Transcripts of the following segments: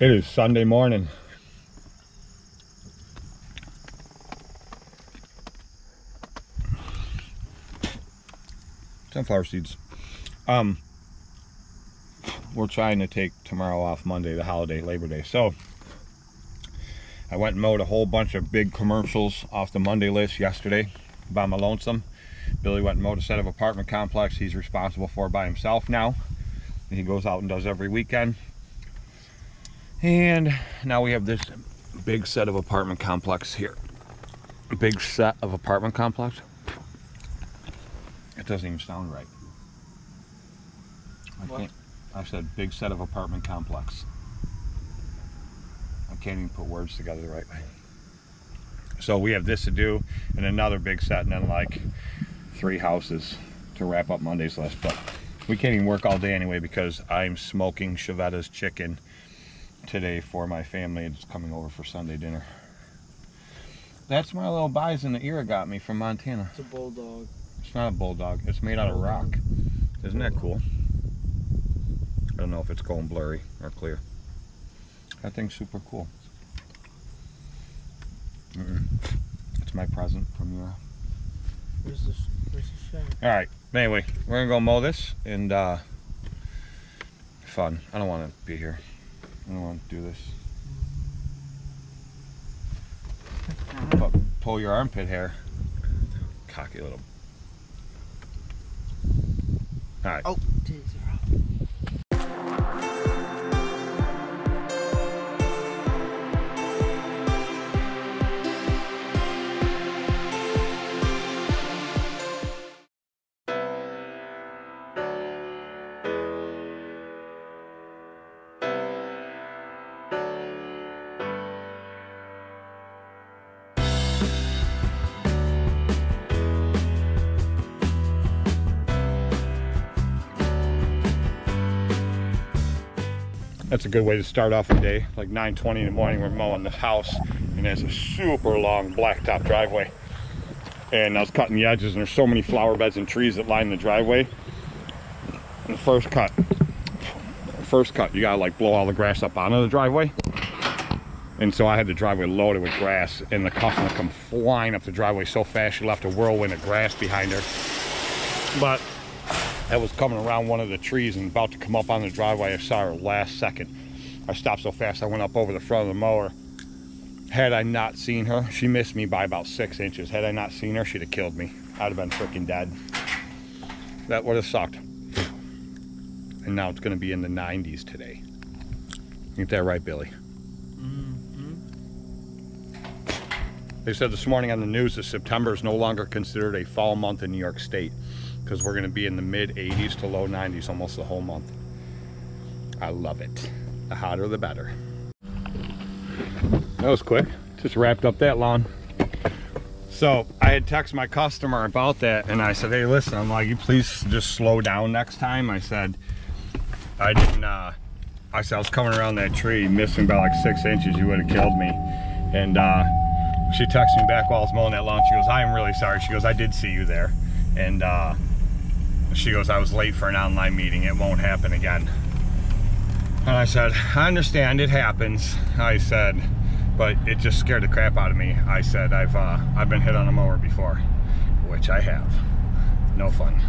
It is Sunday morning. Sunflower seeds. Um, we're trying to take tomorrow off Monday, the holiday, Labor Day. So I went and mowed a whole bunch of big commercials off the Monday list yesterday by my lonesome. Billy went and mowed a set of apartment complex he's responsible for by himself now. He goes out and does every weekend. And now we have this big set of apartment complex here. Big set of apartment complex. It doesn't even sound right. I What? can't. I said big set of apartment complex. I can't even put words together the right way. So we have this to do and another big set and then like three houses to wrap up Monday's list. But we can't even work all day anyway because I'm smoking Chevetta's chicken today for my family. It's coming over for Sunday dinner. That's my little bison that Ira got me from Montana. It's a bulldog. It's not a bulldog. It's made out of rock. Isn't that cool? I don't know if it's going blurry or clear. That thing's super cool. Mm-mm. It's my present from you. Where's the Where's the? All right. Anyway, we're gonna go mow this and uh, fun. I don't want to be here. I don't want to do this. Pu- Pull your armpit hair. Cocky little. All right. Oh, That's a good way to start off a day. Like 9:20 in the morning, we're mowing this house, and it's a super long blacktop driveway. And I was cutting the edges, and there's so many flower beds and trees that line the driveway. And the first cut, first cut, you gotta like blow all the grass up onto the driveway. And so I had the driveway loaded with grass, and the customer come flying up the driveway so fast she left a whirlwind of grass behind her. But that was coming around one of the trees and about to come up on the driveway. I saw her last second. I stopped so fast I went up over the front of the mower. Had I not seen her, she missed me by about six inches. Had I not seen her, she'd have killed me. I'd have been freaking dead. That would have sucked. And now it's going to be in the 90s today. Ain't that right, Billy? Mm-hmm. They said this morning on the news that September is no longer considered a fall month in New York State because we're going to be in the mid 80s to low 90s almost the whole month. I love it. The hotter, the better. That was quick. Just wrapped up that lawn. So I had texted my customer about that and I said, hey, listen, I'm like, you please just slow down next time. I said, I didn't, uh, I said, I was coming around that tree, missing by like six inches, you would have killed me. And uh, she texted me back while I was mowing that lawn. She goes, I am really sorry. She goes, I did see you there. And uh, she goes, I was late for an online meeting. It won't happen again. And I said, I understand it happens. I said, but it just scared the crap out of me. I said, I've uh, I've been hit on a mower before, which I have. No fun.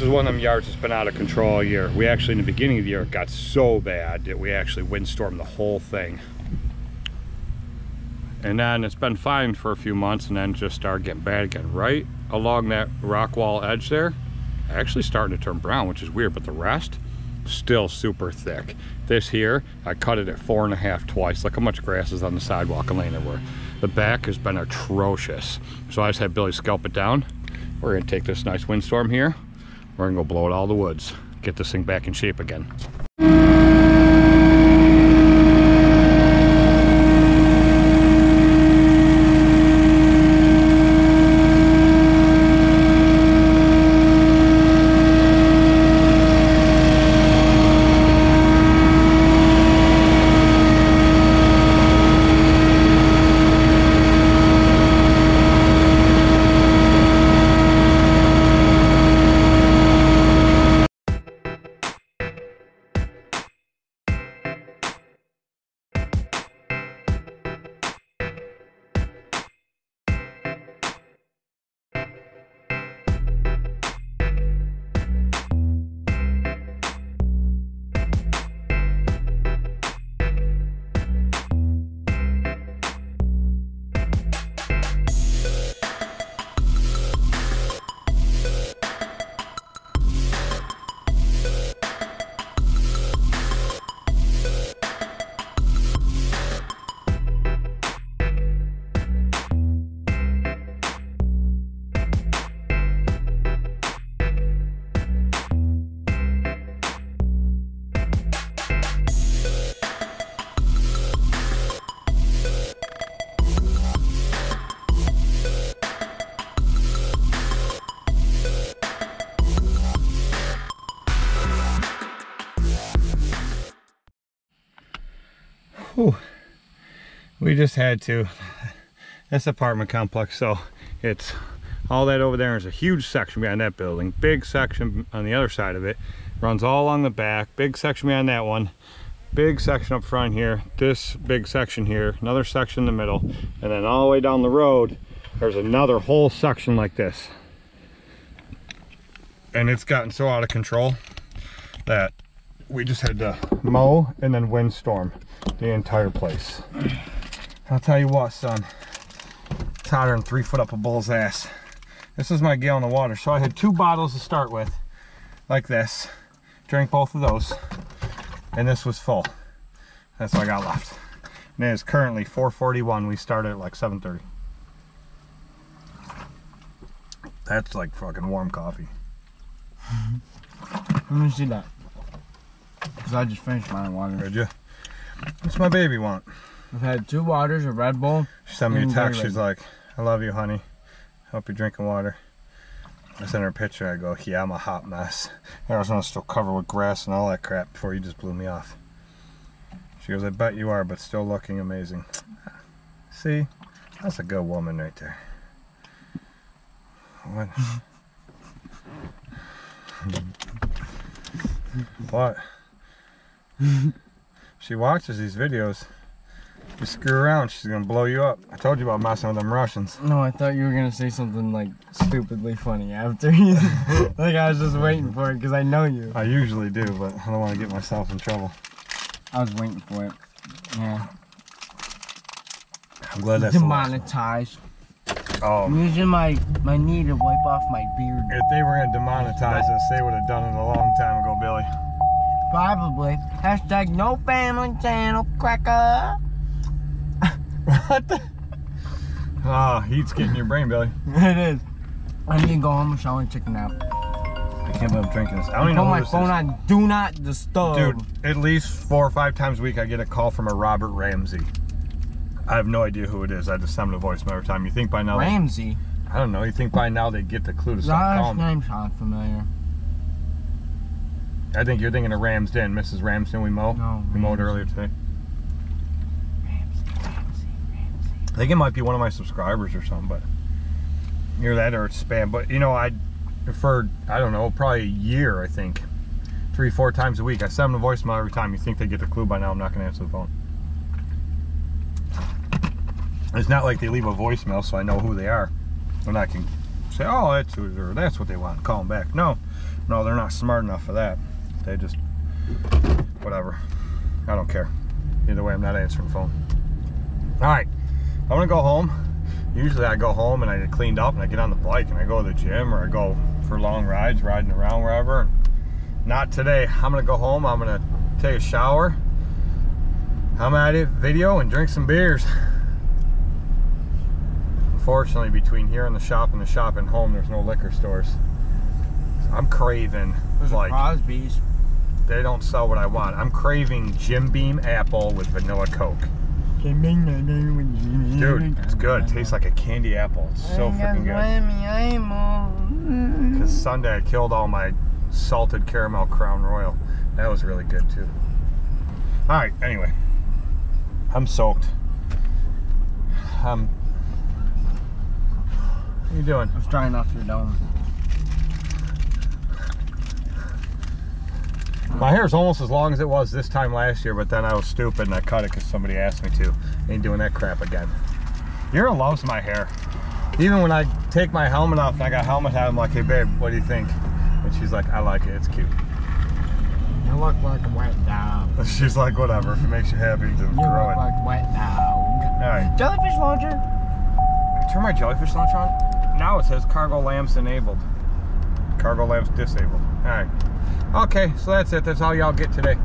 This is one of them yards that's been out of control all year. We actually, in the beginning of the year, it got so bad that we actually windstormed the whole thing. And then it's been fine for a few months and then just started getting bad again. Right along that rock wall edge there, actually starting to turn brown, which is weird, but the rest, still super thick. This here, I cut it at four and a half twice. Look how much grass is on the sidewalk and laying everywhere. The back has been atrocious. So I just had Billy scalp it down. We're gonna take this nice windstorm here. We're gonna go blow it all the woods. Get this thing back in shape again. Whew. We just had to. This apartment complex, so it's all that over there is a huge section behind that building. Big section on the other side of it. Runs all along the back. Big section behind that one. Big section up front here. This big section here. Another section in the middle. And then all the way down the road, there's another whole section like this. And it's gotten so out of control that we just had to mow and then windstorm the entire place. I'll tell you what, son. It's three foot up a bull's ass. This is my gallon of water. So I had two bottles to start with, like this. Drank both of those, and this was full. That's what I got left. And it is currently 4:41. We started at like 7:30. That's like fucking warm coffee. Let me see that. Cause I just finished my water. Did you? What's my baby want? I've had two waters, a Red Bull. She sent me a text. She's like, I love you, honey. Hope you're drinking water. I sent her a picture. I go, yeah, I'm a hot mess. Arizona's still covered with grass and all that crap before you just blew me off. She goes, I bet you are, but still looking amazing. See? That's a good woman right there. What? what? she watches these videos. You screw around, she's gonna blow you up. I told you about messing with them Russians. No, I thought you were gonna say something like stupidly funny after. you- like I was just waiting for it because I know you. I usually do, but I don't want to get myself in trouble. I was waiting for it. Yeah. I'm glad that's the last one. Demonetized. Oh, I'm using my my knee to wipe off my beard. if they were gonna demonetize us, they would have done it a long time ago, Billy. Probably. Hashtag no family channel cracker. What the? Oh, heat's getting your brain, Billy. it is. I need to go home and shower and chicken out. I can't believe I'm drinking this. I don't even Put know my phone is. on do not disturb. Dude, at least four or five times a week I get a call from a Robert Ramsey. I have no idea who it is. I just send him a voicemail every time. You think by now? they- Ramsey. I don't know. You think by now they get the clue to stop Last calling? me. name sounds familiar. I think you're thinking of Ramsden, Mrs. Ramsden. We mow. No, we mowed earlier today. Ramsey, Ramsey, Ramsey. I think it might be one of my subscribers or something, but either that or it's spam. But you know, I for I don't know, probably a year, I think, three, four times a week. I send them a voicemail every time. You think they get the clue by now? I'm not going to answer the phone. It's not like they leave a voicemail, so I know who they are, and I can say, "Oh, that's who, or that's what they want." Call them back. No, No, they're not smart enough for that. They just, whatever. I don't care. Either way, I'm not answering the phone. All right, I'm gonna go home. Usually I go home and I get cleaned up and I get on the bike and I go to the gym or I go for long rides, riding around wherever. Not today. I'm gonna go home. I'm gonna take a shower. I'm at it video and drink some beers. Unfortunately, between here and the shop and the shop and home, there's no liquor stores. I'm craving There's like Crosby's. they don't sell what I want. I'm craving Jim Beam apple with vanilla Coke. Dude, it's good. It tastes like a candy apple. It's so freaking good. Because Sunday I killed all my salted caramel Crown Royal. That was really good too. All right. Anyway, I'm soaked. Um, what are you doing? I was drying off your dome. My hair is almost as long as it was this time last year, but then I was stupid and I cut it because somebody asked me to. Ain't doing that crap again. Yura loves my hair. Even when I take my helmet off and I got helmet hat, I'm like, hey babe, what do you think? And she's like, I like it, it's cute. You look like a wet dog. She's like, whatever, if it makes you happy, then You throw look it. like a wet dog. Alright, Jellyfish launcher. turn my jellyfish launcher on. Now it says cargo lamps enabled. Cargo lamps disabled. Alright. Okay, so that's it. That's all y'all get today.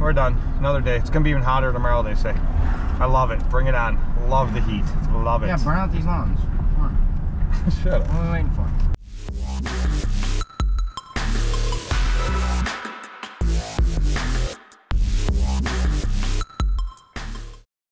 We're done. Another day. It's gonna be even hotter tomorrow, they say. I love it. Bring it on. Love the heat. Love it. Yeah, burn out these lawns. Come on. Shut up. What are we waiting for?